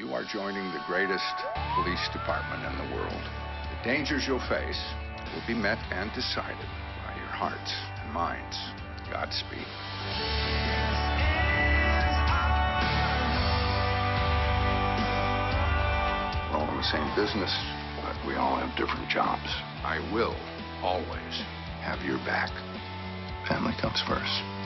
You are joining the greatest police department in the world. The dangers you'll face will be met and decided by your hearts and minds. Godspeed. We're all in the same business, but we all have different jobs. I will always have your back. Family comes first.